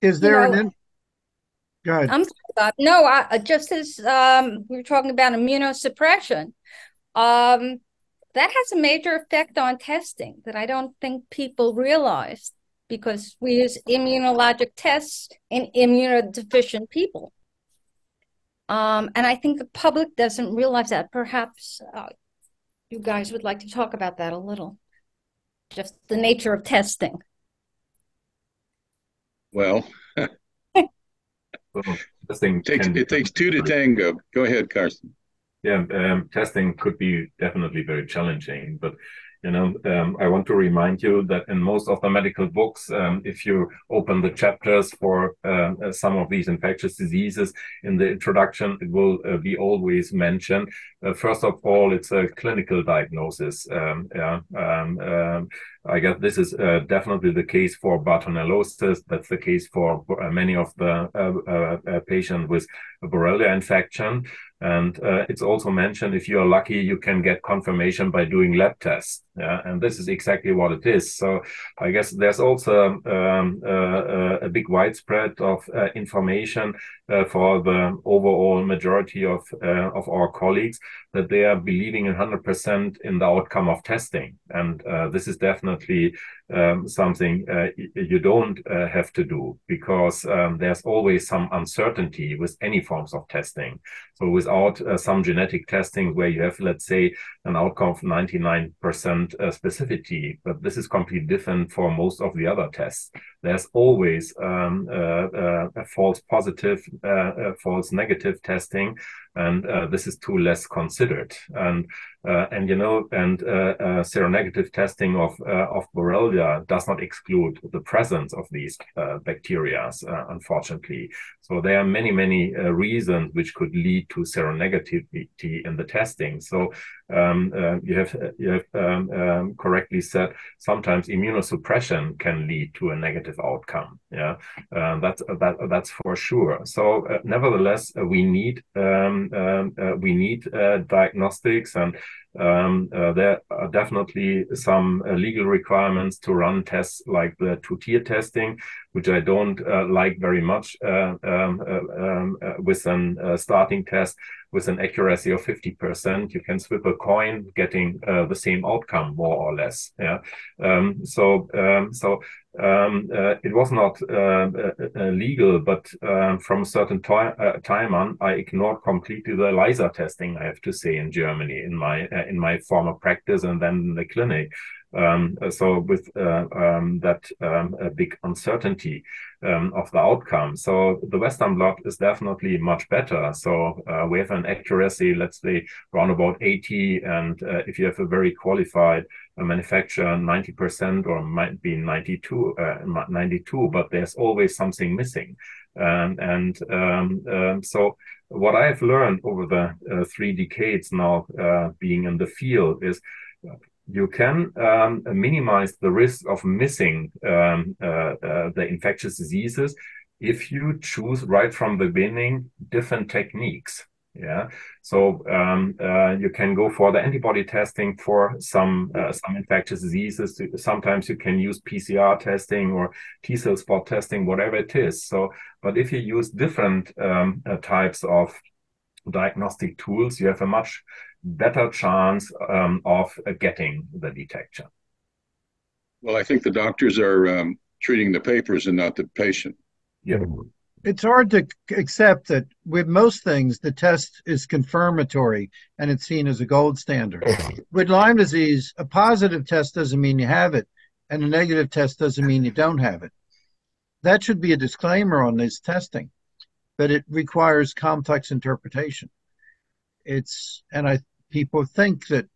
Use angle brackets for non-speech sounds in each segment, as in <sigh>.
Is there you know, an? In- Go ahead. I'm sorry, no. I, just as um, we were talking about immunosuppression, um, that has a major effect on testing that I don't think people realize because we use immunologic tests in immunodeficient people. Um, and I think the public doesn't realize that. Perhaps uh, you guys would like to talk about that a little. Just the nature of testing. Well, testing takes, it takes two to tango. Go ahead, Carson. Yeah, um, testing could be definitely very challenging, but you know, um, I want to remind you that in most of the medical books, um, if you open the chapters for uh, some of these infectious diseases in the introduction, it will uh, be always mentioned. Uh, first of all, it's a clinical diagnosis. Um, yeah, um, um, I guess this is uh, definitely the case for Bartonellosis. That's the case for uh, many of the uh, patients with Borrelia infection. And uh, it's also mentioned if you are lucky, you can get confirmation by doing lab tests. Yeah, and this is exactly what it is. So I guess there's also um, uh, uh a big widespread of uh, information uh, for the overall majority of uh, of our colleagues that they are believing 100% in the outcome of testing, and this is definitely um, something you don't have to do because um, there's always some uncertainty with any forms of testing. So without uh, some genetic testing where you have, let's say, an outcome of 99% uh, specificity, but this is completely different for most of the other tests. There's always um, uh, uh, a false positive, false negative testing, and this is too less considered. And uh, and you know, and uh, uh, seronegative testing of of Borrelia does not exclude the presence of these bacteria, unfortunately. So there are many, many reasons which could lead to seronegativity in the testing. So um, uh, you have you have um, um, correctly said sometimes immunosuppression can lead to a negative outcome. Yeah, uh, that's that that's for sure. So uh, nevertheless, we need um, um, we need diagnostics and um, uh, there are definitely some uh, legal requirements to run tests like the two-tier testing, which I don't uh, like very much uh, um, uh, um, uh, with a starting test with an accuracy of 50%. You can flip a coin getting the same outcome, more or less. Yeah. Um, so, um, so um, uh, it was not uh, uh, legal, but um, from a certain time on, I ignored completely the ELISA testing. I have to say in Germany in my in my former practice and then in the clinic. Um, so with uh, um, that um, big uncertainty um, of the outcome. So the Western blot is definitely much better. So uh, we have an accuracy, let's say, around about 80. And uh, if you have a very qualified uh, manufacturer, 90% or might be 92, uh, 92, but there's always something missing. Um, and um, so what I've learned over the uh, three decades now being in the field is you can um, minimize the risk of missing um, uh, uh, the infectious diseases if you choose right from the beginning different techniques. Yeah, so um, uh, you can go for the antibody testing for some uh, some infectious diseases. Sometimes you can use PCR testing or T cell spot testing, whatever it is. So, but if you use different um, uh, types of diagnostic tools, you have a much better chance um, of uh, getting the detection. Well, I think the doctors are um, treating the papers and not the patient. Yeah. It's hard to accept that with most things, the test is confirmatory and it's seen as a gold standard. <laughs> with Lyme disease, a positive test doesn't mean you have it, and a negative test doesn't mean you don't have it. That should be a disclaimer on this testing, but it requires complex interpretation. It's, and I people think that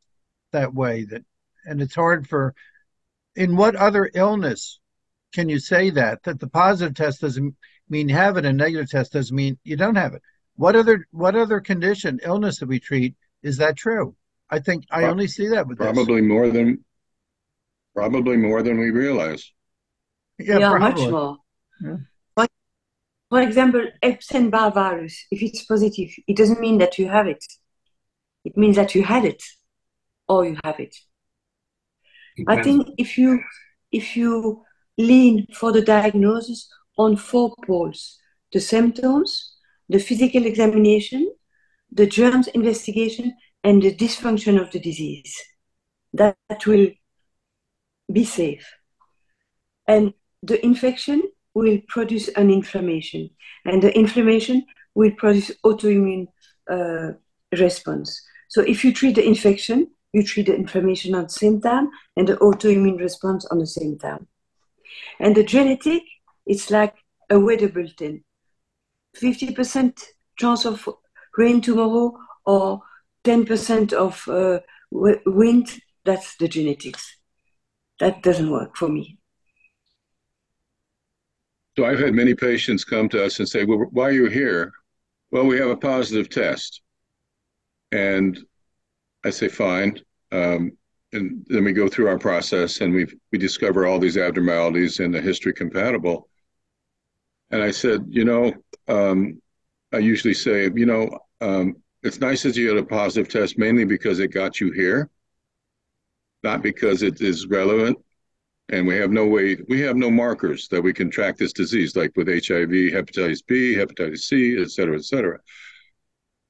that way that and it's hard for in what other illness can you say that that the positive test doesn't mean you have it and negative test doesn't mean you don't have it? What other what other condition illness that we treat is that true? I think i only see that with probably this. more than probably more than we realize. Yeah, yeah much more. Yeah. for example epstein-barr virus if it's positive it doesn't mean that you have it it means that you had it or you have it. I think if you if you lean for the diagnosis on four poles the symptoms, the physical examination, the germs investigation, and the dysfunction of the disease. That, that will be safe. And the infection will produce an inflammation, and the inflammation will produce autoimmune uh, response. So if you treat the infection, you treat the inflammation at the same time and the autoimmune response on the same time. And the genetic, it's like a weather bulletin. 50% chance of rain tomorrow or 10% of uh, wind, that's the genetics. That doesn't work for me. So I've had many patients come to us and say, well, why are you here? Well, we have a positive test. And I say, fine. Um, and then we go through our process and we we discover all these abnormalities and the history compatible. And I said, you know, um, I usually say, you know, um, it's nice that you had a positive test mainly because it got you here, not because it is relevant. And we have no way, we have no markers that we can track this disease, like with HIV, hepatitis B, hepatitis C, et cetera, et cetera.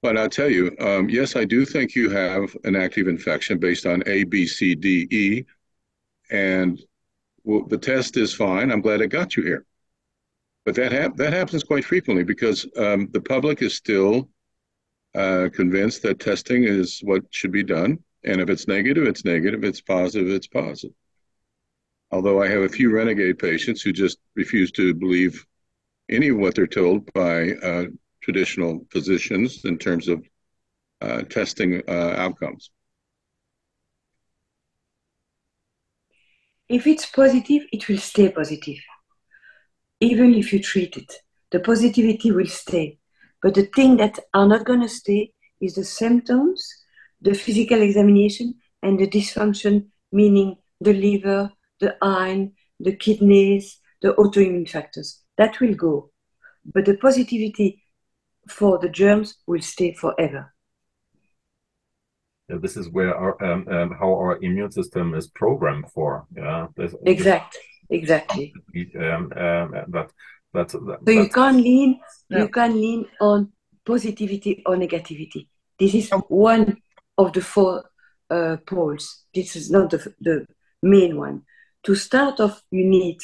But I'll tell you, um, yes, I do think you have an active infection based on A, B, C, D, E. And well, the test is fine. I'm glad it got you here. But that, hap- that happens quite frequently because um, the public is still uh, convinced that testing is what should be done. And if it's negative, it's negative. If it's positive, it's positive. Although I have a few renegade patients who just refuse to believe any of what they're told by uh, traditional physicians in terms of uh, testing uh, outcomes. If it's positive, it will stay positive. Even if you treat it, the positivity will stay. But the thing that are not going to stay is the symptoms, the physical examination, and the dysfunction, meaning the liver, the iron, the kidneys, the autoimmune factors. That will go. But the positivity for the germs will stay forever. Yeah, this is where our um, um, how our immune system is programmed for. Yeah, exact, exactly. Um, um, but that's, that, so you can't lean. Yeah. You can lean on positivity or negativity. This is one of the four uh, poles. This is not the, the main one. To start off, you need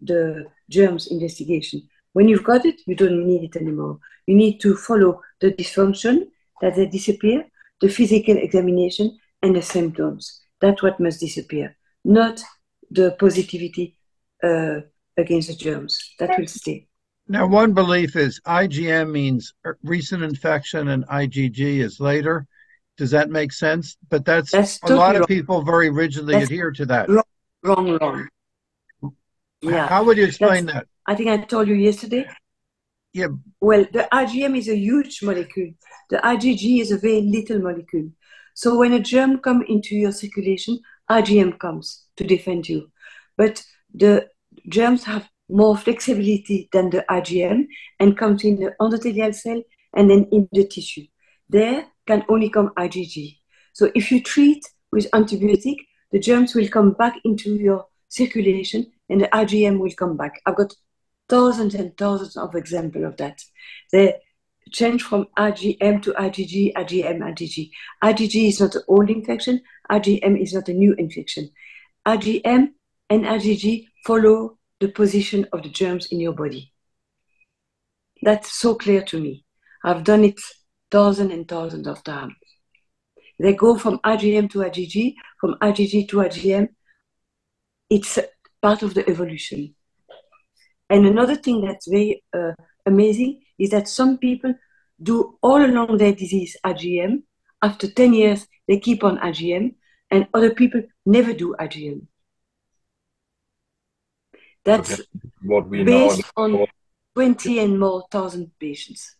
the germs investigation. When you've got it, you don't need it anymore. You need to follow the dysfunction that they disappear, the physical examination, and the symptoms. That's what must disappear, not the positivity uh, against the germs. That will stay. Now, one belief is IgM means recent infection and IgG is later. Does that make sense? But that's, that's a lot wrong. of people very rigidly that's adhere to that. Wrong, wrong, wrong. Yeah. How would you explain that's, that? I think I told you yesterday. Yeah. Well, the IgM is a huge molecule. The IgG is a very little molecule. So when a germ comes into your circulation, IgM comes to defend you. But the germs have more flexibility than the IgM and comes in the endothelial cell and then in the tissue. There can only come IgG. So if you treat with antibiotic, the germs will come back into your circulation and the IgM will come back. I've got thousands and thousands of examples of that. They change from IgM to IgG, IgM, IgG. IgG is not an old infection. IgM is not a new infection. IgM and IgG follow the position of the germs in your body. That's so clear to me. I've done it thousands and thousands of times. They go from IgM to IgG, from IgG to IgM. It's part of the evolution. And another thing that's very uh, amazing is that some people do all along their disease IgM. After 10 years, they keep on IgM, and other people never do IgM. That's what we based know on 20 and more thousand patients.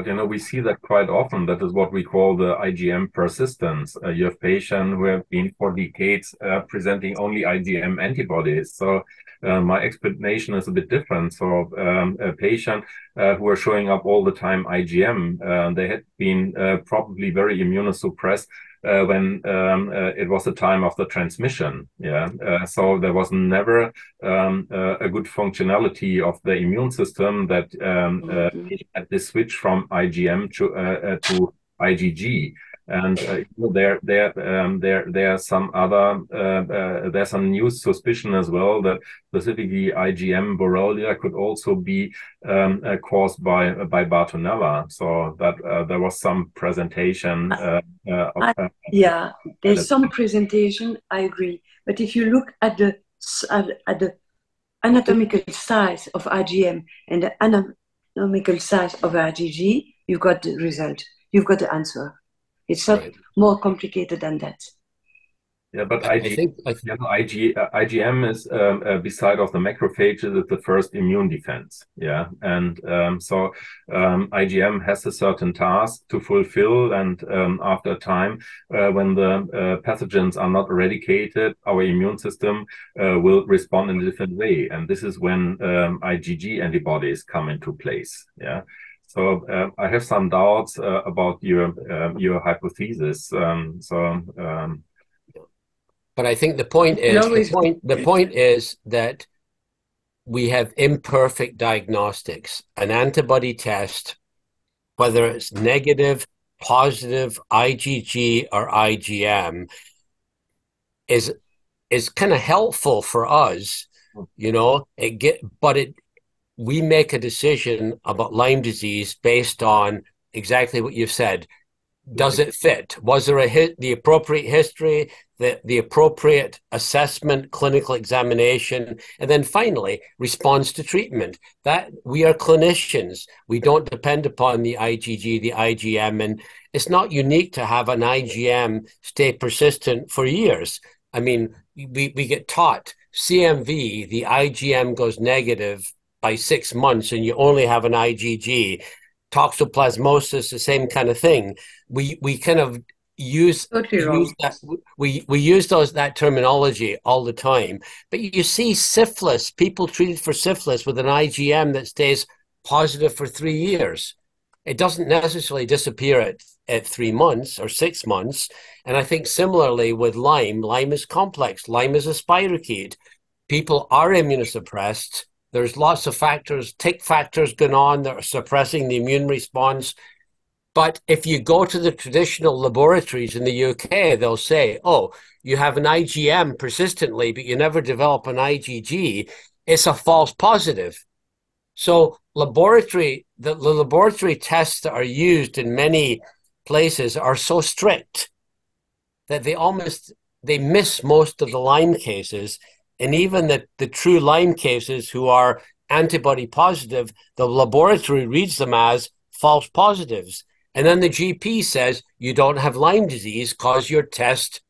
But you know, we see that quite often. That is what we call the IgM persistence. Uh, you have patients who have been for decades uh, presenting only IgM antibodies. So uh, my explanation is a bit different. So um, a patient uh, who are showing up all the time IgM, uh, they had been uh, probably very immunosuppressed uh, when um, uh, it was the time of the transmission. Yeah, uh, so there was never um, uh, a good functionality of the immune system that um, mm -hmm. had this switch from IgM to to IgG and uh, there there um, there there are some other uh, uh, there's some news suspicion as well that specifically IgM Borrelia could also be um, uh, caused by by Bartonella. So that uh, there was some presentation. Uh, of, I, yeah, there's some presentation. I agree, but if you look at the at, at the anatomical size of IgM and the anatomical size of IgG, you got the result. You've got the answer. It's not right. more complicated than that. Yeah, but IG, I think, I think IG, uh, IgM is um, uh, beside of the macrophages is the first immune defense. Yeah, and um, so um, IgM has a certain task to fulfill, and um, after a time, uh, when the uh, pathogens are not eradicated, our immune system uh, will respond in a different way, and this is when um, IgG antibodies come into place. Yeah. So uh, I have some doubts uh, about your uh, your hypothesis. Um, so, um, but I think the point is the point. The point is that we have imperfect diagnostics. An antibody test, whether it's negative, positive, IgG or IgM, is is kind of helpful for us. You know, it get but it we make a decision about Lyme disease based on exactly what you've said. Does it fit? Was there a hit, the appropriate history, the, the appropriate assessment, clinical examination, and then finally response to treatment? That we are clinicians. We don't depend upon the IgG, the IgM, and it's not unique to have an IgM stay persistent for years. I mean, we, we get taught CMV, the IgM goes negative by six months and you only have an IgG, toxoplasmosis, the same kind of thing. We we kind of use, use that we we use those that terminology all the time. But you see syphilis, people treated for syphilis with an IgM that stays positive for three years. It doesn't necessarily disappear at, at three months or six months. And I think similarly with Lyme, Lyme is complex. Lyme is a spirochete. People are immunosuppressed there's lots of factors, tick factors going on that are suppressing the immune response. But if you go to the traditional laboratories in the UK, they'll say, oh, you have an IgM persistently, but you never develop an IgG. It's a false positive. So laboratory, the, the laboratory tests that are used in many places are so strict that they almost they miss most of the Lyme cases and even the, the true Lyme cases who are antibody positive, the laboratory reads them as false positives. And then the GP says you don't have Lyme disease because your test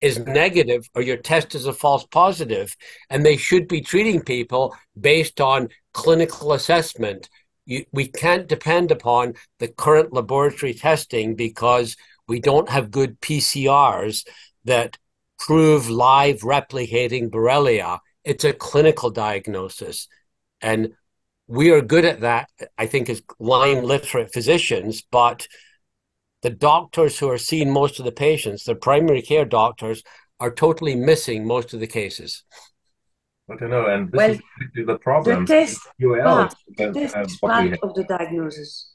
is negative or your test is a false positive. and they should be treating people based on clinical assessment. You, we can't depend upon the current laboratory testing because we don't have good PCRs that prove live replicating Borrelia. It's a clinical diagnosis. And we are good at that, I think, as Lyme literate physicians, but the doctors who are seeing most of the patients, the primary care doctors, are totally missing most of the cases. But you know, and this well, is the problem. The test, part, the test is part of the diagnosis.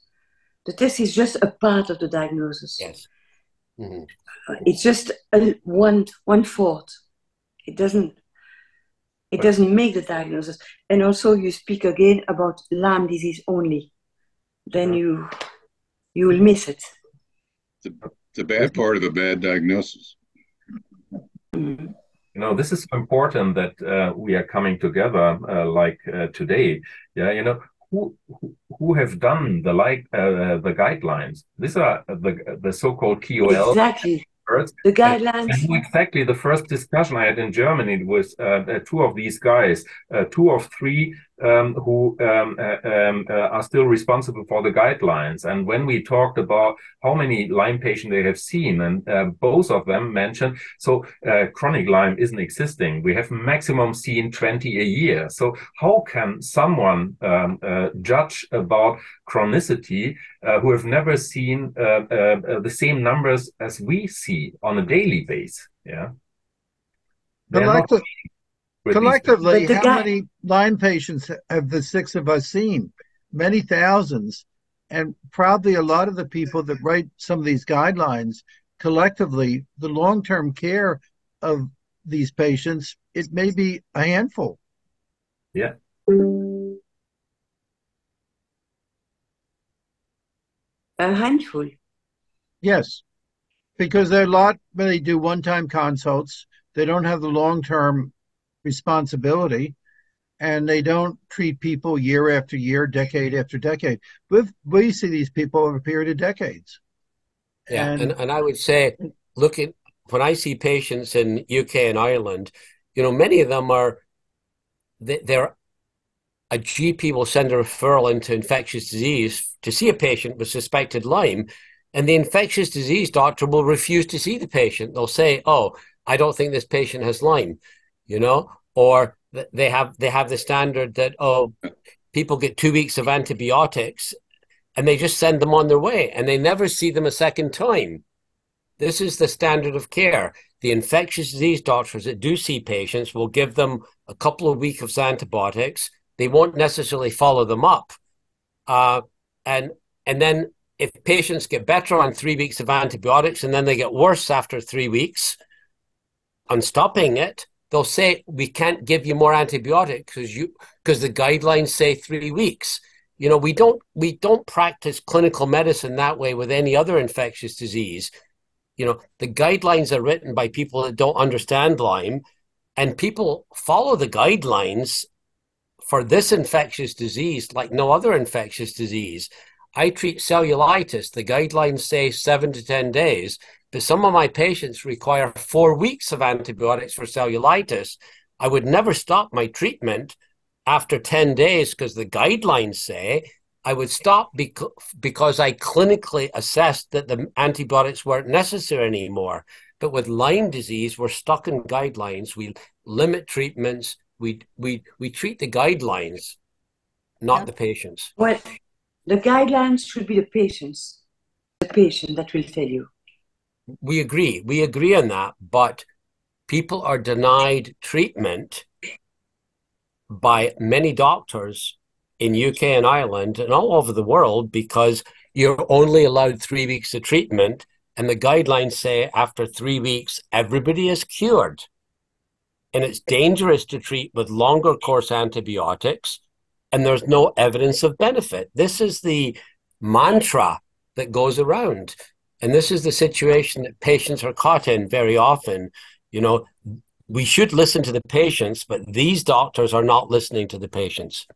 The test is just a part of the diagnosis. Yes. Mm-hmm. It's just a one one fourth. It doesn't it doesn't make the diagnosis. And also you speak again about Lyme disease only. Then you you will miss it. The, the bad part of a bad diagnosis. Mm-hmm. You know, this is important that uh, we are coming together uh, like uh, today. Yeah, you know, who who have done the like uh, the guidelines. These are the the so-called KOL exactly the guidelines. And, and exactly the first discussion I had in Germany was uh, two of these guys, uh, two of three um, who um, uh, um, uh, are still responsible for the guidelines. And when we talked about how many Lyme patients they have seen, and uh, both of them mentioned, so uh, chronic Lyme isn't existing. We have maximum seen 20 a year. So how can someone um, uh, judge about chronicity uh, who have never seen the same numbers as we see on a daily basis? Yeah. Collective, collectively, how guy- many Lyme patients have the six of us seen? Many thousands. And probably a lot of the people that write some of these guidelines collectively, the long term care of these patients, it may be a handful. Yeah. A handful. Yes. Because there are a lot, they do one time consults they don't have the long term responsibility and they don't treat people year after year, decade after decade. We've, we see these people over a period of decades. Yeah, and, and, and I would say, look at when I see patients in UK and Ireland, you know, many of them are they, they're a GP will send a referral into infectious disease to see a patient with suspected Lyme, and the infectious disease doctor will refuse to see the patient. They'll say, "Oh, I don't think this patient has Lyme, you know, or they have they have the standard that oh, people get two weeks of antibiotics, and they just send them on their way, and they never see them a second time. This is the standard of care. The infectious disease doctors that do see patients will give them a couple of weeks of antibiotics. They won't necessarily follow them up, uh, and and then if patients get better on three weeks of antibiotics and then they get worse after three weeks, on stopping it, they'll say we can't give you more antibiotics because you because the guidelines say three weeks. You know, we don't we don't practice clinical medicine that way with any other infectious disease. You know, the guidelines are written by people that don't understand Lyme, and people follow the guidelines for this infectious disease like no other infectious disease. I treat cellulitis. The guidelines say seven to 10 days. But some of my patients require four weeks of antibiotics for cellulitis. I would never stop my treatment after 10 days because the guidelines say I would stop bec- because I clinically assessed that the antibiotics weren't necessary anymore. But with Lyme disease, we're stuck in guidelines. We limit treatments. We we we treat the guidelines, not yeah. the patients. Well, the guidelines should be the patients, the patient that will tell you we agree. We agree on that. But people are denied treatment by many doctors in UK and Ireland and all over the world because you're only allowed three weeks of treatment. And the guidelines say after three weeks, everybody is cured. And it's dangerous to treat with longer course antibiotics, and there's no evidence of benefit. This is the mantra that goes around. And this is the situation that patients are caught in very often. You know, we should listen to the patients, but these doctors are not listening to the patients.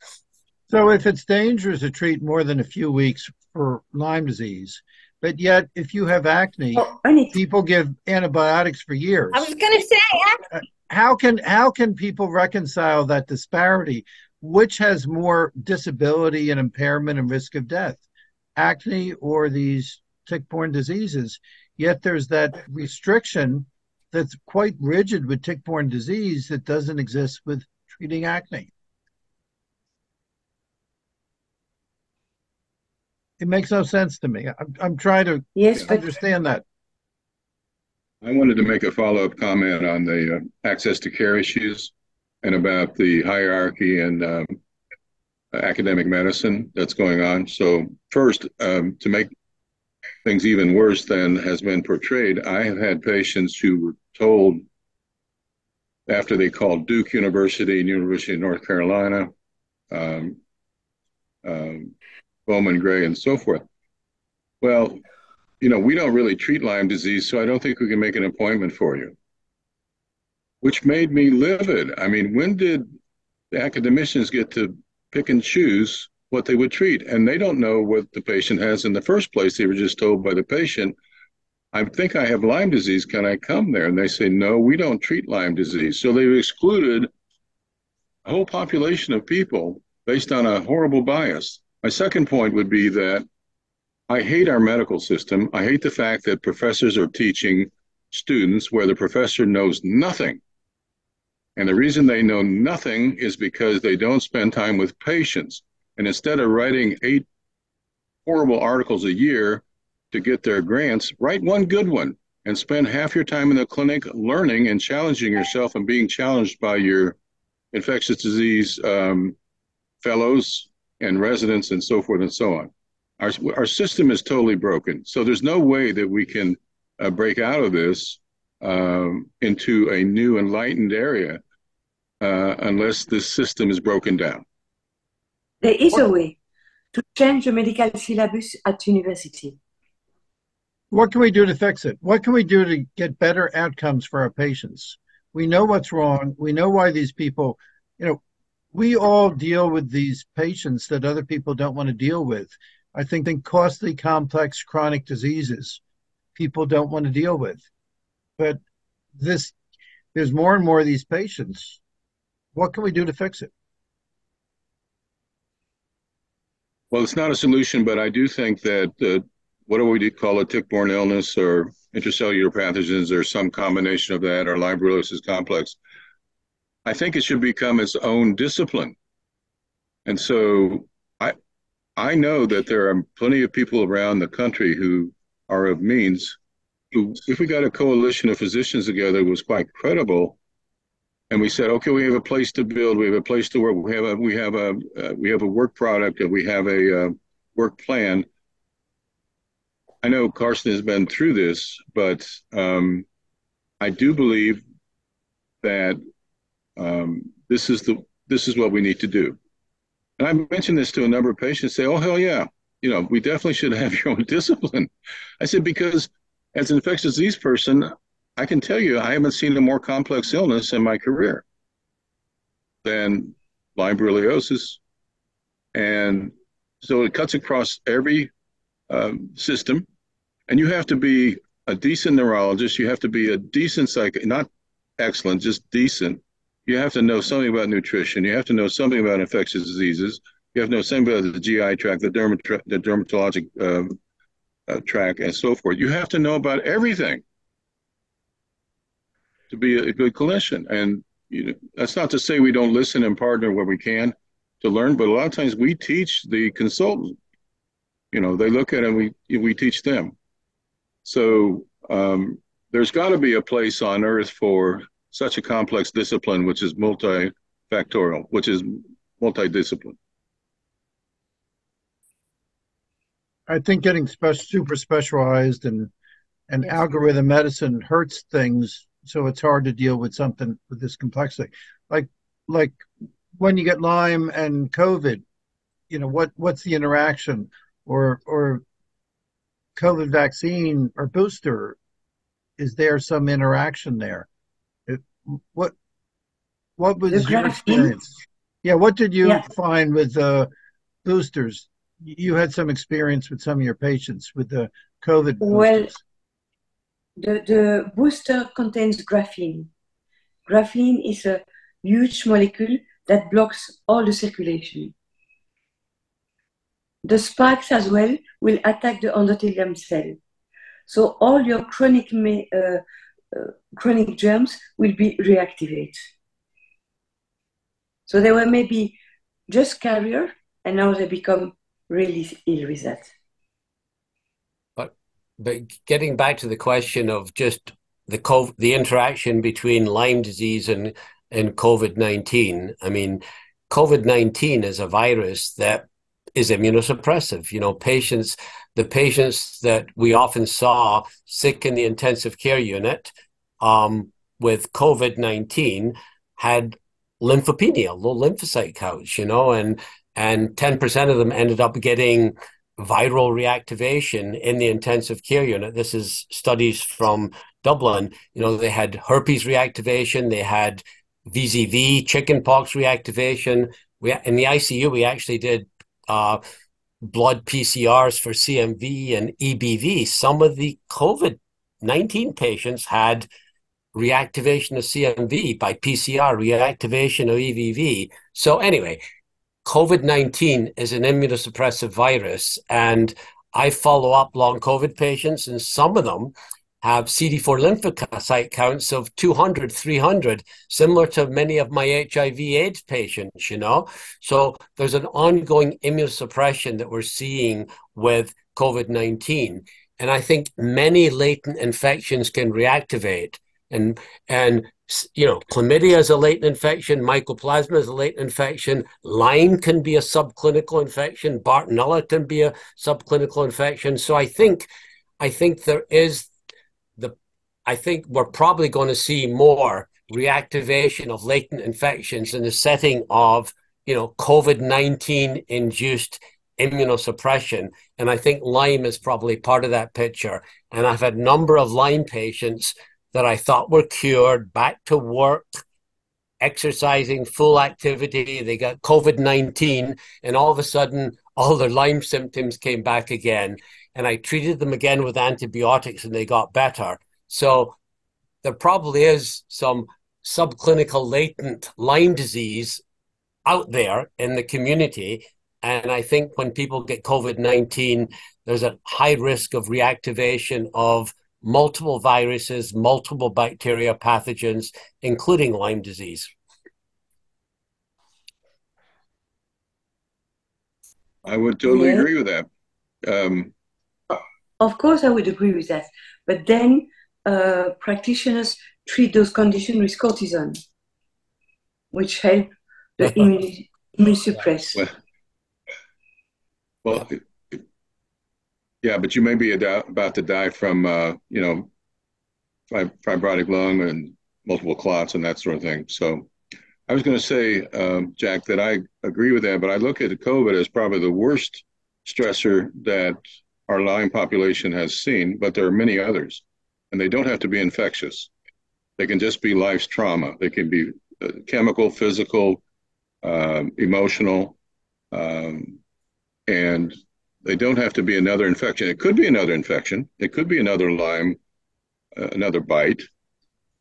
So, if it's dangerous to treat more than a few weeks for Lyme disease, but yet if you have acne, oh, people give antibiotics for years. I was going to say, uh, how can how can people reconcile that disparity? Which has more disability and impairment and risk of death, acne or these tick-borne diseases. Yet there's that restriction that's quite rigid with tick-borne disease that doesn't exist with treating acne. It makes no sense to me. I'm, I'm trying to yes, understand that. I wanted to make a follow-up comment on the uh, access to care issues and about the hierarchy and um, academic medicine that's going on. So first, um, to make things even worse than has been portrayed. I have had patients who were told after they called Duke University and University of North Carolina, um, um, Bowman Gray, and so forth. Well, you know, we don't really treat Lyme disease, so I don't think we can make an appointment for you. Which made me livid. I mean, when did the academicians get to pick and choose what they would treat. And they don't know what the patient has in the first place. They were just told by the patient, I think I have Lyme disease. Can I come there? And they say, no, we don't treat Lyme disease. So they've excluded a whole population of people based on a horrible bias. My second point would be that I hate our medical system. I hate the fact that professors are teaching students where the professor knows nothing. And the reason they know nothing is because they don't spend time with patients. And instead of writing eight horrible articles a year to get their grants, write one good one and spend half your time in the clinic learning and challenging yourself and being challenged by your infectious disease um, fellows and residents and so forth and so on. Our, our system is totally broken. So there's no way that we can uh, break out of this um, into a new enlightened area uh, unless this system is broken down. There is a way to change the medical syllabus at university. What can we do to fix it? What can we do to get better outcomes for our patients? We know what's wrong. We know why these people, you know, we all deal with these patients that other people don't want to deal with. I think, think costly, complex, chronic diseases people don't want to deal with. But this, there's more and more of these patients. What can we do to fix it? Well, it's not a solution, but I do think that uh, what do we call a tick-borne illness or intracellular pathogens or some combination of that or Lyme borreliosis complex. I think it should become its own discipline. And so I I know that there are plenty of people around the country who are of means who, if we got a coalition of physicians together, was quite credible. And we said, okay, we have a place to build, we have a place to work, we have a we have a uh, we have a work product, and we have a uh, work plan I know Carson has been through this, but um, I do believe that um, this is the this is what we need to do. And I mentioned this to a number of patients. Say, "Oh hell yeah, you know, we definitely should have <laughs> your own discipline." I said because as an infectious disease person, I can tell you I haven't seen a more complex illness in my career than Lyme borreliosis, and so it cuts across every um, system and you have to be a decent neurologist. You have to be a decent psych, not excellent, just decent. You have to know something about nutrition. You have to know something about infectious diseases. You have to know something about the GI tract, the, dermat- the dermatologic um, uh, tract, and so forth. You have to know about everything to be a, a good clinician. And you know, that's not to say we don't listen and partner where we can to learn, but a lot of times we teach the consultant. You know, they look at it and we we teach them. So um, there's got to be a place on earth for such a complex discipline, which is multifactorial, which is multidiscipline. I think getting spe- super specialized and and yes. algorithm medicine hurts things, so it's hard to deal with something with this complexity. Like like when you get Lyme and COVID, you know what what's the interaction, or or COVID vaccine or booster, is there some interaction there? It, what what was your experience? Yeah, what did you yeah. find with uh, boosters? You had some experience with some of your patients with the COVID. Boosters. The, the booster contains graphene. Graphene is a huge molecule that blocks all the circulation. The spikes as well will attack the endothelium cell. So all your chronic, uh, uh, chronic germs will be reactivated. So they were maybe just carrier, and now they become really ill with that. But, getting back to the question of just the COVID, the interaction between Lyme disease and, and COVID 19, I mean, COVID 19 is a virus that is immunosuppressive. You know, patients, the patients that we often saw sick in the intensive care unit um, with COVID 19 had lymphopenia, low lymphocyte counts, you know, and and 10% of them ended up getting viral reactivation in the intensive care unit. This is studies from Dublin. You know, they had herpes reactivation, they had VZV, chickenpox reactivation. We in the ICU we actually did uh, blood PCRs for CMV and EBV. Some of the COVID 19 patients had reactivation of CMV by PCR, reactivation of EBV. So, anyway, COVID 19 is an immunosuppressive virus, and I follow up long COVID patients, and some of them have CD4 lymphocyte counts of 200, 300, similar to many of my HIV AIDS patients, you know? So there's an ongoing immunosuppression that we're seeing with COVID 19. And I think many latent infections can reactivate. And, and you know, chlamydia is a latent infection, mycoplasma is a latent infection, Lyme can be a subclinical infection, Bartonella can be a subclinical infection. So I think, I think there is the, I think we're probably going to see more reactivation of latent infections in the setting of, you know, COVID nineteen induced immunosuppression. And I think Lyme is probably part of that picture. And I've had a number of Lyme patients that I thought were cured, back to work, exercising, full activity. They got COVID 19, and all of a sudden, all their Lyme symptoms came back again. And I treated them again with antibiotics, and they got better. So there probably is some subclinical latent Lyme disease out there in the community. And I think when people get COVID 19, there's a high risk of reactivation of multiple viruses, multiple bacteria pathogens, including Lyme disease. I would totally yeah. agree with that. Um, of course, I would agree with that. But then uh, practitioners treat those conditions with cortisone, which help the <laughs> immune, immune suppress. Well, well, yeah, but you may be about to die from, uh, you know, fibrotic lung and multiple clots and that sort of thing. So I was going to say, um, Jack, that I agree with that, but I look at COVID as probably the worst stressor that our Lyme population has seen, but there are many others, and they don't have to be infectious. They can just be life's trauma. They can be uh, chemical, physical, um, emotional, um, and they don't have to be another infection. It could be another infection. It could be another Lyme, uh, another bite.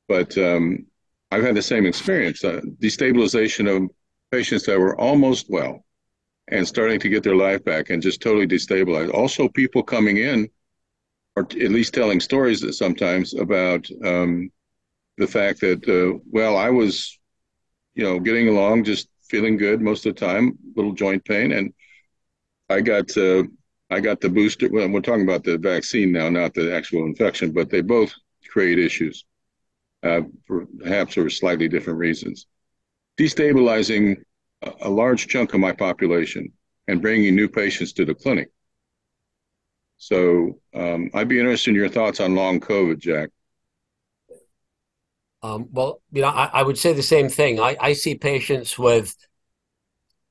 But um, I've had the same experience uh, destabilization of patients that were almost well and starting to get their life back and just totally destabilized. Also, people coming in or at least telling stories that sometimes about um, the fact that, uh, well, I was, you know, getting along, just feeling good most of the time, little joint pain. And I got uh, I got the booster. Well, we're talking about the vaccine now, not the actual infection, but they both create issues, uh, perhaps for slightly different reasons. Destabilizing a, large chunk of my population and bringing new patients to the clinic. So um, I'd be interested in your thoughts on long COVID, Jack. Um, well, you know, I, I, would say the same thing. I, I see patients with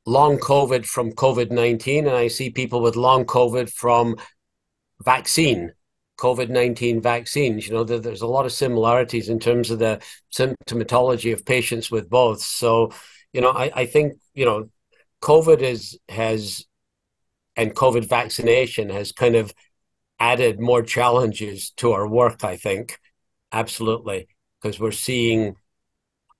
long COVID from COVID 19, and I see people with long COVID from vaccine, COVID 19 vaccines. You know, there's a lot of similarities in terms of the symptomatology of patients with both. So, you know, I, I think, you know, COVID is, has, and COVID vaccination has kind of added more challenges to our work, I think. Absolutely. Because we're seeing,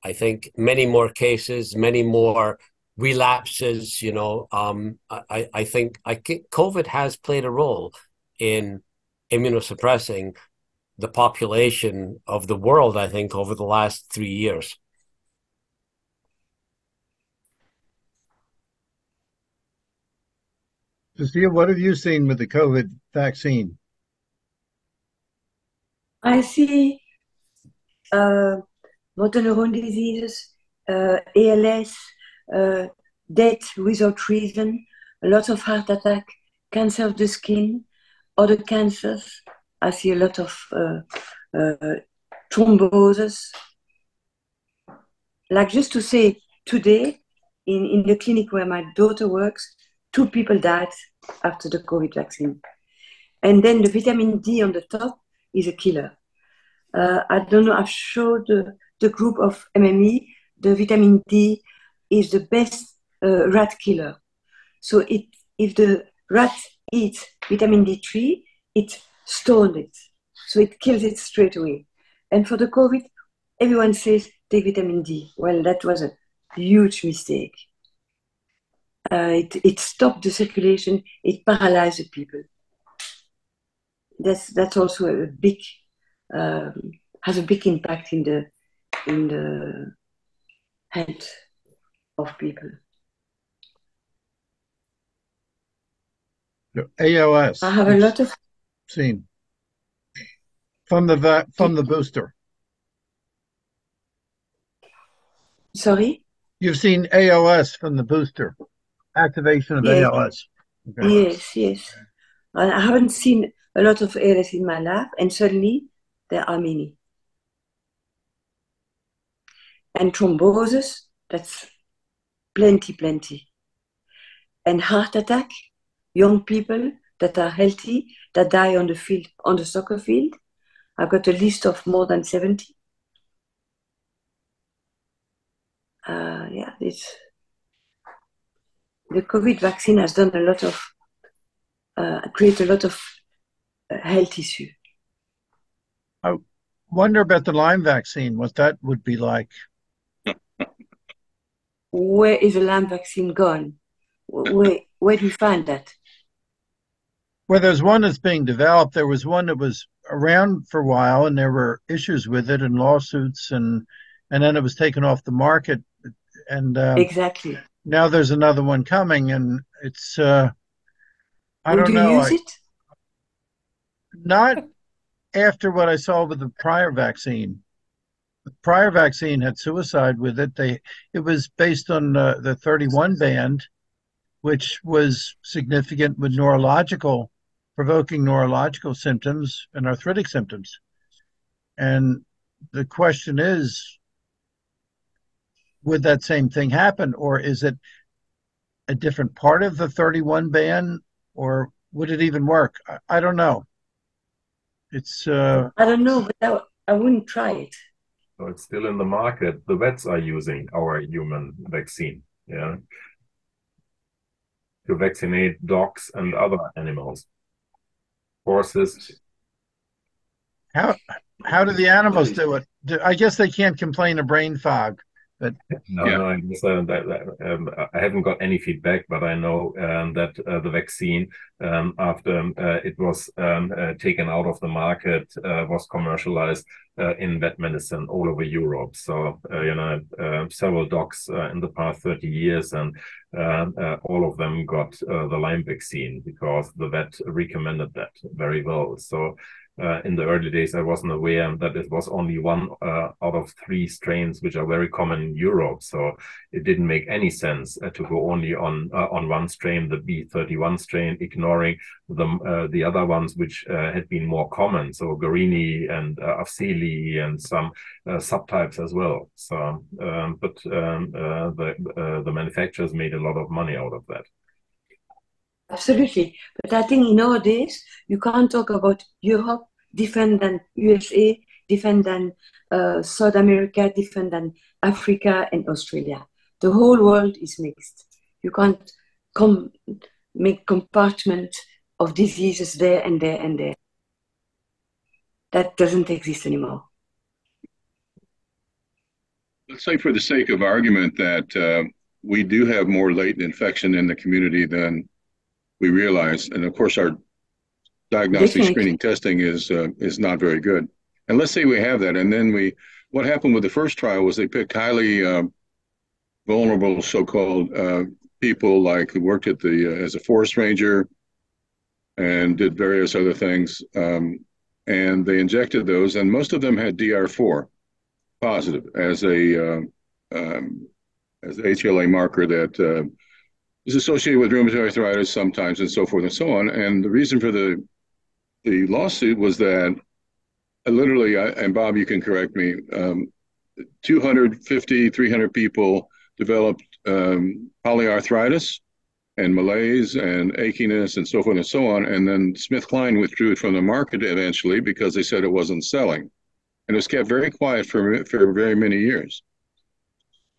I think, many more cases, many more relapses. You know, um, I, I think I think COVID has played a role in immunosuppressing the population of the world. I think over the last three years. Cecilia, what have you seen with the COVID vaccine? I see uh, motor neuron diseases, uh, ALS, uh, death without reason, a lot of heart attack, cancer of the skin, other cancers. I see a lot of uh, uh. Like just to say, today in, in the clinic where my daughter works, two people died after the COVID vaccine. And then the vitamin D on the top is a killer. Uh, I don't know, I've showed the, the group of MME, the vitamin D is the best uh, rat killer. So it, if the rat eats vitamin D3, it stores it. So it kills it straight away. And for the COVID, everyone says take vitamin D. Well, that was a huge mistake. uh, it, it stopped the circulation, it paralyzed the people. That's that's also a big um, has a big impact in the in the health of people. ALS. I have a lot of seen from the from the booster. Sorry. You've seen ALS from the booster activation of yes. ALS. Okay. Yes, yes. I haven't seen a lot of ALS in my life, and suddenly there are many. And thrombosis, that's plenty, plenty. And heart attack, young people that are healthy that die on the field, on the soccer field. I've got a list of more than 70. Uh, yeah, it's the COVID vaccine has done a lot of, uh, create a lot of uh, health issue. I wonder about the Lyme vaccine, what that would be like. Where is the Lyme vaccine gone? Where, where do you find that? Well, there's one that's being developed. There was one that was around for a while, and there were issues with it and lawsuits, and and then it was taken off the market. And um, exactly now there's another one coming, and it's uh, I Would don't you know. use I, it? Not after what I saw with the prior vaccine. The prior vaccine had suicide with it. They it was based on uh, the 31 band, which was significant with neurological, provoking neurological symptoms and arthritic symptoms. And the question is, would that same thing happen, or is it a different part of the 31 band, or would it even work? I, I don't know. It's uh, I don't know, but I, I wouldn't try it. So it's still in the market. The vets are using our human vaccine, yeah, to vaccinate dogs and other animals, horses. how how do the animals do it? Do, I guess they can't complain of brain fog, but No, Yeah. no, I guess, uh, that, that, um, I haven't got any feedback, but I know um, that uh, the vaccine, um, after uh, it was um, uh, taken out of the market, uh, was commercialized uh, in vet medicine all over Europe. So, uh, you know, uh, several dogs uh, in the past 30 years, and uh, uh, all of them got uh, the Lyme vaccine because the vet recommended that very well. So, uh, in the early days, I wasn't aware that it was only one uh, out of three strains, which are very common in Europe. So it didn't make any sense uh, to go only on uh, on one strain, the B31 strain, ignoring the uh, the other ones which uh, had been more common. So garinii and uh, afzelii and some subtypes as well. So, um, but um, the the manufacturers made a lot of money out of that. Absolutely. But I think nowadays you can't talk about Europe different than USA, different than uh, South America, different than Africa and Australia. The whole world is mixed. You can't com- make compartment of diseases there and there and there. That doesn't exist anymore. Let's say, for the sake of argument, that uh, we do have more latent infection in the community than we realize, and of course, our diagnostic screening testing is uh, is not very good. And let's say we have that, and then we, what happened with the first trial was they picked highly um, vulnerable, so-called uh, people, like who worked at the uh, as a forest ranger, and did various other things, um, and they injected those, and most of them had DR4 positive as a uh, um, as the HLA marker that uh, is associated with rheumatoid arthritis sometimes and so forth and so on. And the reason for the the lawsuit was that uh, literally, I, and Bob, you can correct me, um, 250, 300 people developed um, polyarthritis and malaise and achiness and so forth and so on. And then SmithKline withdrew it from the market eventually because they said it wasn't selling. And it was kept very quiet for, for very many years.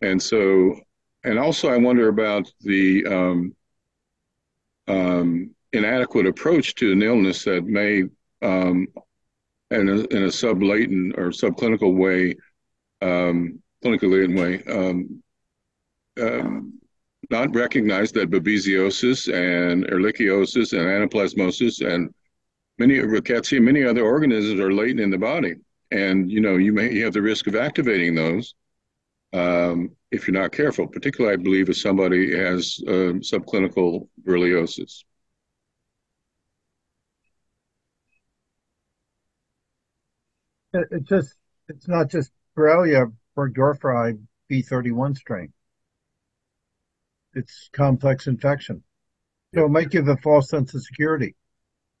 And so, and also I wonder about the um, um, inadequate approach to an illness that may, um, in a, in a sublatent or subclinical way, um, clinically way, um, um, not recognize that babesiosis and ehrlichiosis and anaplasmosis and many rickettsia, many other organisms are latent in the body, and you know you may have the risk of activating those. Um, if you're not careful. Particularly, I believe if somebody has uh, subclinical borreliosis. It just it's not just Borrelia burgdorferi B31 strain. It's complex infection. So it might give a false sense of security.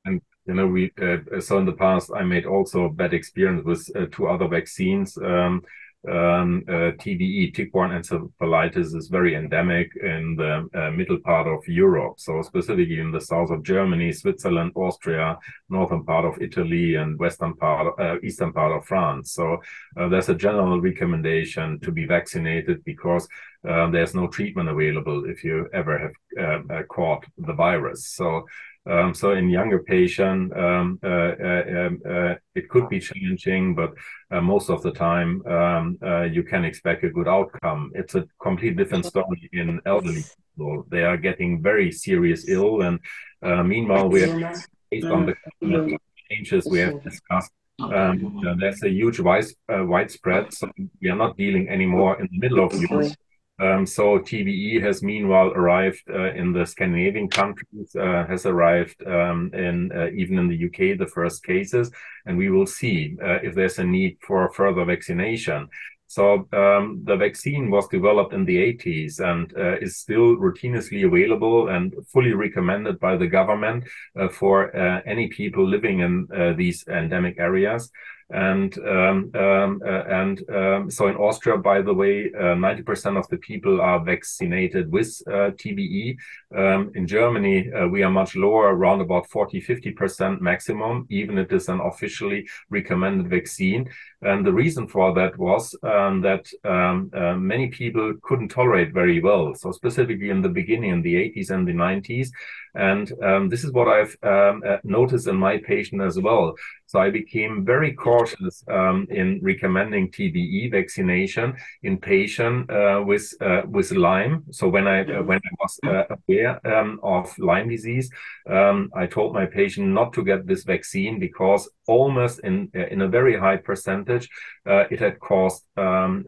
And you know, we uh, so in the past I made also bad experience with uh, two other vaccines. Um, um, uh, TBE, tick-borne encephalitis, is very endemic in the uh, middle part of Europe. So specifically in the south of Germany, Switzerland, Austria, northern part of Italy, and western part, uh, eastern part of France. So uh, there's a general recommendation to be vaccinated because uh, there's no treatment available if you ever have uh, caught the virus. So um, so in younger patient, um, uh, uh, um, uh, it could be challenging, but uh, most of the time um, uh, you can expect a good outcome. It's a complete different story in elderly people. They are getting very serious ill, and uh, meanwhile, we are based on the changes we have discussed. Um, there's a huge wide, widespread, so we are not dealing anymore in the middle of Europe um, so TBE has meanwhile arrived uh, in the Scandinavian countries, uh, has arrived um, in uh, even in the UK, the first cases, and we will see uh, if there's a need for further vaccination. So um, the vaccine was developed in the 80s and uh, is still routinely available and fully recommended by the government uh, for any people living in these endemic areas. And um, um, uh, and um, so in Austria, by the way, uh, 90% of the people are vaccinated with uh, TBE. Um, in Germany, uh, we are much lower, around about 40, 50% maximum, even it is an officially recommended vaccine. And the reason for that was um, that um, uh, many people couldn't tolerate very well. So specifically in the beginning, in the 80s and the 90s, and this is what I've uh, noticed in my patient as well. So I became very cautious um, in recommending TBE vaccination in patient uh, with uh, with Lyme. So when I uh, when I was uh, aware um, of Lyme disease, um, I told my patient not to get this vaccine because almost in in a very high percentage, uh, it had caused um,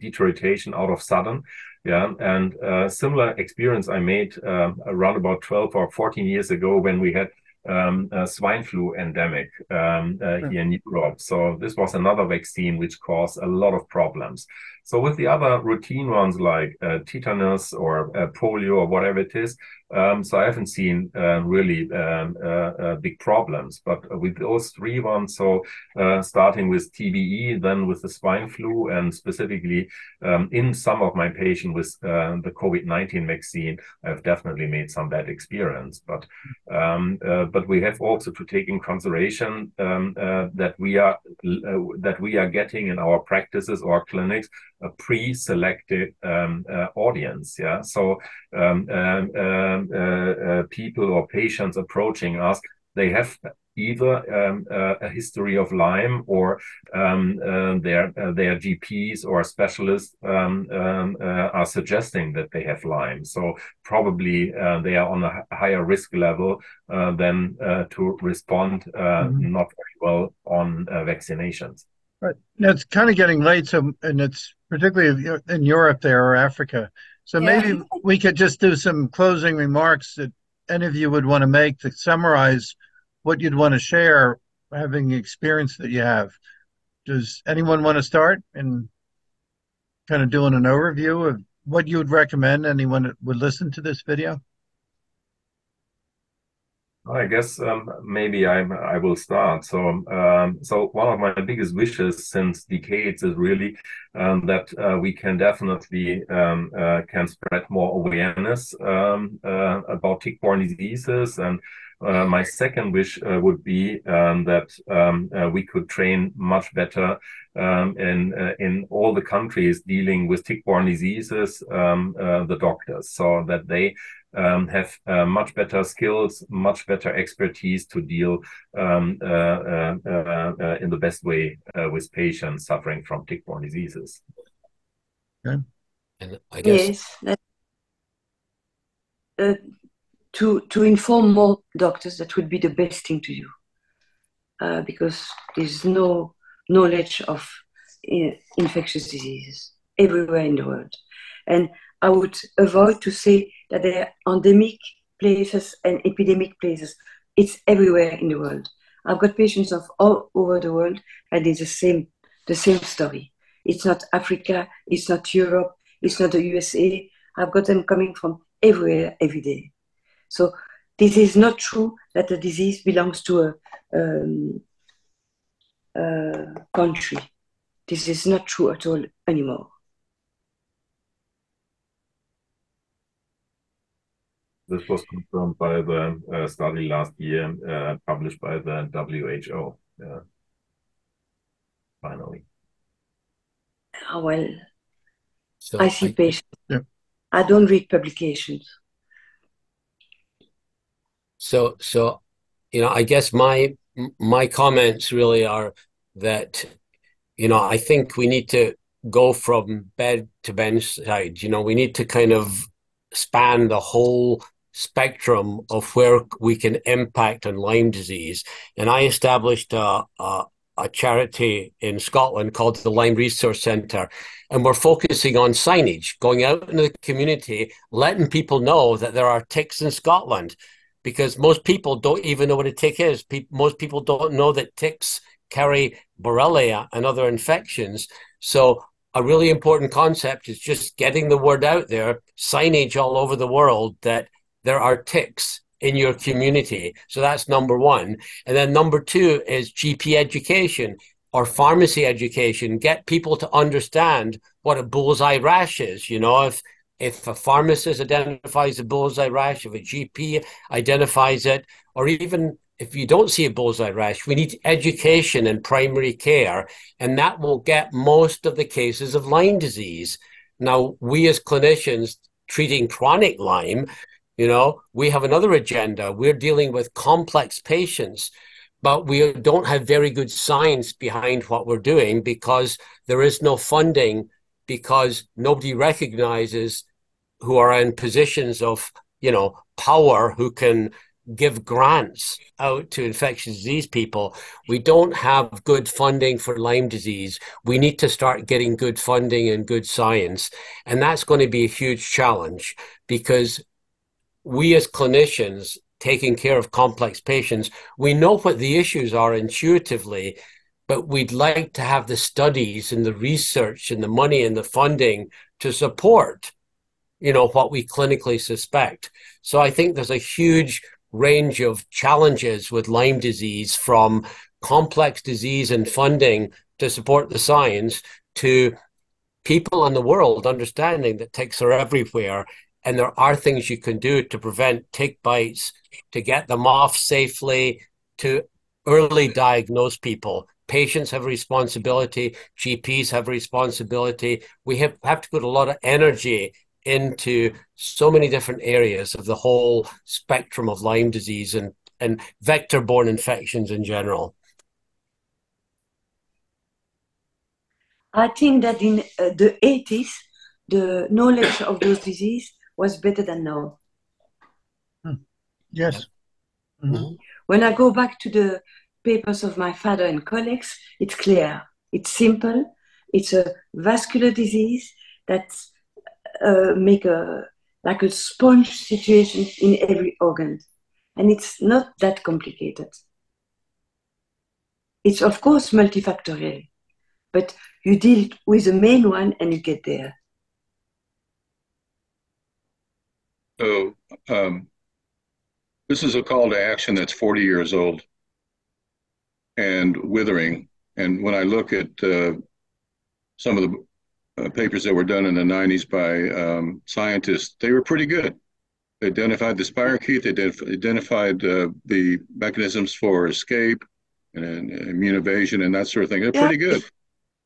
deterioration out of sudden. Yeah, and uh, similar experience I made uh, around about 12 or 14 years ago when we had um, swine flu endemic um, uh, here in Europe. So this was another vaccine which caused a lot of problems. So with the other routine ones like uh, tetanus or uh, polio or whatever it is, um, so I haven't seen uh, really um, uh, uh, big problems. But with those three ones, so uh, starting with TBE, then with the swine flu, and specifically um, in some of my patients with the COVID-19 vaccine, I've definitely made some bad experience. But um, but we have also to take in consideration um, that we are that we are getting in our practices or clinics a pre-selected um, uh, audience. Yeah, so um, uh, uh, people or patients approaching us, they have either um, uh, a history of Lyme or um, uh, their uh, their GPs or specialists um, um are suggesting that they have Lyme. So probably they are on a higher risk level than to respond mm -hmm. not very well on vaccinations. Right. Now it's kind of getting late, so and it's particularly in Europe there or Africa. So yeah. maybe we could just do some closing remarks that any of you would want to make to summarize what you'd want to share, having the experience that you have. Does anyone want to start and kind of doing an overview of what you would recommend anyone that would listen to this video? I guess um, maybe I I will start. So um, so one of my biggest wishes since decades is really um, that uh, we can definitely um, uh, can spread more awareness um, uh, about tick-borne diseases and. Uh, my second wish uh, would be um, that uh, we could train much better in in all the countries dealing with tick-borne diseases, the doctors, so that they um, have uh, much better skills, much better expertise to deal um, uh, uh, uh, uh in the best way uh, with patients suffering from tick-borne diseases. Okay. And I guess yes, uh, to to inform more doctors that would be the best thing to do, uh, because there's no knowledge of uh, infectious diseases everywhere in the world, and I would avoid to say that there are endemic places and epidemic places. It's everywhere in the world. I've got patients of all over the world, and it's the same the same story. It's not Africa, it's not Europe, it's not the USA. I've got them coming from everywhere every day. So this is not true that the disease belongs to a, um, a country. This is not true at all anymore. This was confirmed by the uh, study last year, uh, published by the WHO. Yeah. Finally. Oh, well, so I see I, patients. Yeah. I don't read publications. So, so, you know, I guess my my comments really are that, you know, I think we need to go from bed to bedside. You know, we need to kind of span the whole spectrum of where we can impact on Lyme disease. And I established a, a, a charity in Scotland called the Lyme Resource Centre. And we're focusing on signage, going out in the community, letting people know that there are ticks in Scotland, because most people don't even know what a tick is. Pe- most people don't know that ticks carry Borrelia and other infections. So, a really important concept is just getting the word out there, signage all over the world that there are ticks in your community. So that's number one. And then number two is GP education or pharmacy education. Get people to understand what a bullseye rash is. You know, if if a pharmacist identifies a bullseye rash, if a GP identifies it, or even if you don't see a bullseye rash, we need education in primary care, and that will get most of the cases of Lyme disease. Now, we as clinicians treating chronic Lyme you know, we have another agenda. We're dealing with complex patients, but we don't have very good science behind what we're doing because there is no funding because nobody recognizes who are in positions of, you know, power who can give grants out to infectious disease people. We don't have good funding for Lyme disease. We need to start getting good funding and good science. And that's going to be a huge challenge because we as clinicians taking care of complex patients, we know what the issues are intuitively, but we'd like to have the studies and the research and the money and the funding to support, you know, what we clinically suspect. So I think there's a huge range of challenges with Lyme disease from complex disease and funding to support the science to people in the world understanding that ticks are everywhere and there are things you can do to prevent tick bites, to get them off safely, to early diagnose people. Patients have responsibility, GPs have responsibility. We have, have to put a lot of energy into so many different areas of the whole spectrum of Lyme disease and, and vector borne infections in general. I think that in uh, the 80s, the knowledge of those diseases was better than now. Hmm. Yes. Mm-hmm. When I go back to the papers of my father and colleagues, it's clear, it's simple, it's a vascular disease that uh, make a like a sponge situation in every organ, and it's not that complicated. It's of course multifactorial, but you deal with the main one and you get there. So um, this is a call to action that's 40 years old and withering. And when I look at uh, some of the uh, papers that were done in the 90s by um, scientists, they were pretty good. They identified the spirochete, they did, identified uh, the mechanisms for escape and, and, immune evasion and that sort of thing. They're yeah. pretty good.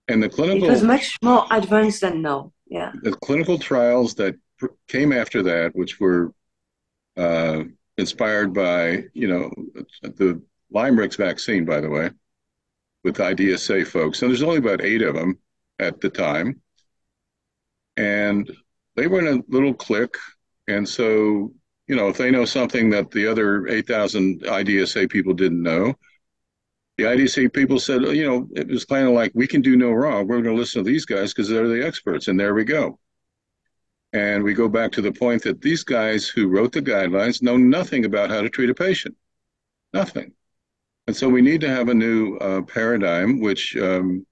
And the clinical. It was much more advanced than now. Yeah. The clinical trials that came after that, which were uh, inspired by, you know, the LYMErix vaccine, by the way, with IDSA folks. And there's only about eight of them at the time. And they were in a little clique. And so, you know, if they know something that the other 8,000 IDSA people didn't know, the IDSA people said, you know, it was kind of like, we can do no wrong. We're going to listen to these guys because they're the experts. And there we go. And we go back to the point that these guys who wrote the guidelines know nothing about how to treat a patient. Nothing. And so we need to have a new uh, paradigm, which um,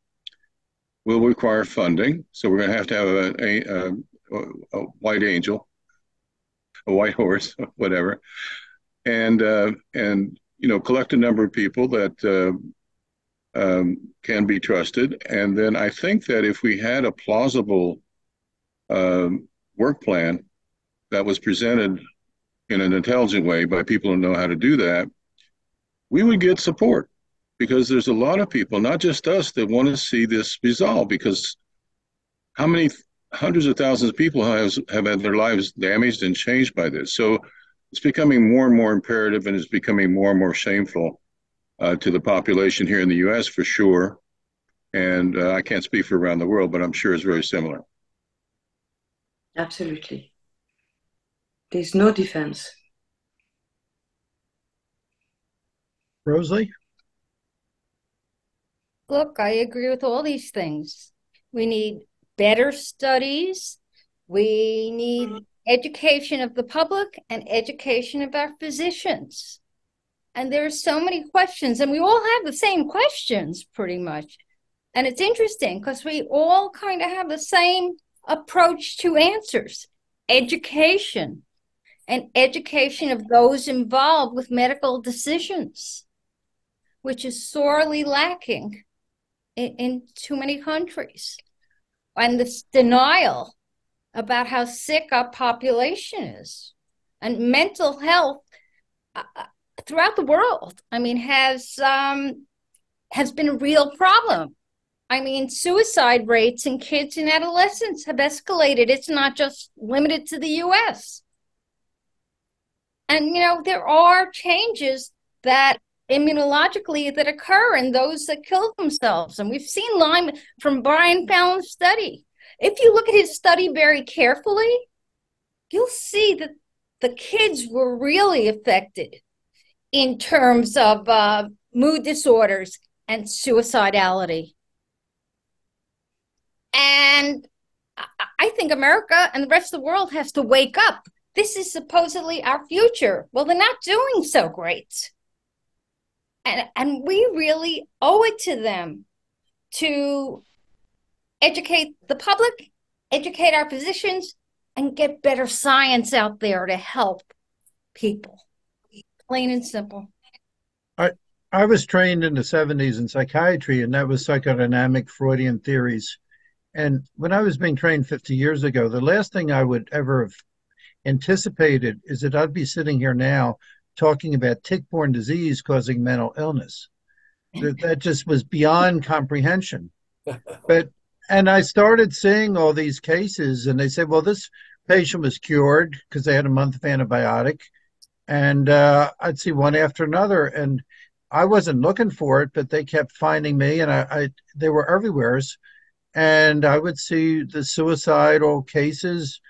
will require funding. So we're going to have to have a, a, a, a white angel, a white horse, <laughs> whatever, and uh, and you know collect a number of people that uh, um, can be trusted. And then I think that if we had a plausible um, work plan that was presented in an intelligent way by people who know how to do that, we would get support because there's a lot of people, not just us, that want to see this resolved. Because how many hundreds of thousands of people have, have had their lives damaged and changed by this? So it's becoming more and more imperative and it's becoming more and more shameful uh, to the population here in the US for sure. And uh, I can't speak for around the world, but I'm sure it's very similar. Absolutely. There's no defense. Rosalie? Look, I agree with all these things. We need better studies. We need education of the public and education of our physicians. And there are so many questions, and we all have the same questions pretty much. And it's interesting because we all kind of have the same approach to answers education and education of those involved with medical decisions, which is sorely lacking in, in too many countries. And this denial about how sick our population is and mental health uh, uh throughout the world i mean has um has been a real problem I mean, suicide rates in kids and adolescents have escalated. It's not just limited to the US. And, you know, there are changes that immunologically that occur in those that kill themselves. And we've seen Lyme from Brian Fallon's study. If you look at his study very carefully, you'll see that the kids were really affected in terms of uh, mood disorders and suicidality. And I think America and the rest of the world has to wake up. This is supposedly our future. Well, they're not doing so great. And, and we really owe it to them to educate the public, educate our physicians, and get better science out there to help people. Plain and simple. I I was trained in the 70s in psychiatry, and that was psychodynamic Freudian theories. And when I was being trained 50 years ago, the last thing I would ever have anticipated is that I'd be sitting here now talking about tick borne disease causing mental illness. that, <laughs> that just was beyond comprehension. <laughs> But and I started seeing all these cases, and they said, well, this patient was cured because they had a month of antibiotic. And uh, I'd see one after another. And I wasn't looking for it, but they kept finding me, and I, I they were everywhere and I would see the suicidal cases.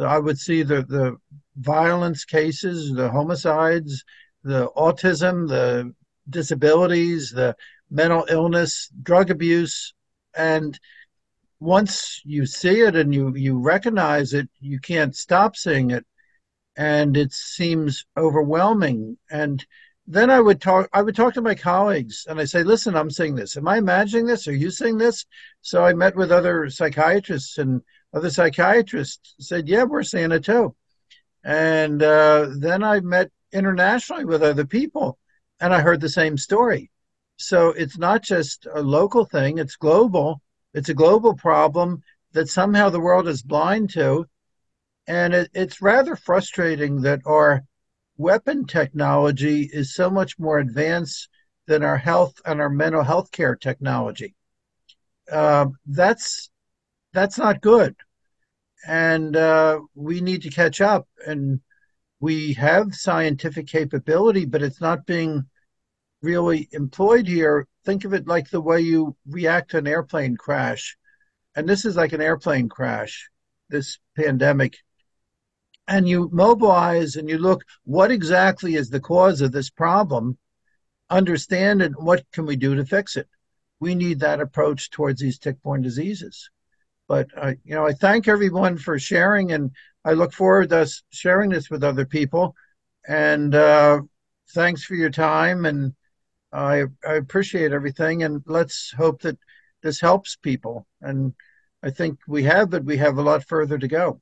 I would see the, the violence cases, the homicides, the autism, the disabilities, the mental illness, drug abuse. And once you see it and you, you recognize it, you can't stop seeing it. And it seems overwhelming. And then I would talk I would talk to my colleagues and I say, listen, I'm seeing this. Am I imagining this? Are you seeing this? So I met with other psychiatrists and other psychiatrists said, yeah, we're seeing it too. And uh, then I met internationally with other people and I heard the same story. So it's not just a local thing, it's global. It's a global problem that somehow the world is blind to. And it, it's rather frustrating that our weapon technology is so much more advanced than our health and our mental health care technology. Uh, that's that's not good, and uh, we need to catch up. And we have scientific capability, but it's not being really employed here. Think of it like the way you react to an airplane crash, and this is like an airplane crash. this pandemic and you mobilize and you look what exactly is the cause of this problem understand it what can we do to fix it we need that approach towards these tick-borne diseases but uh, you know i thank everyone for sharing and i look forward to sharing this with other people. And uh, thanks for your time and I, I appreciate everything and let's hope that this helps people. And i think we have but we have a lot further to go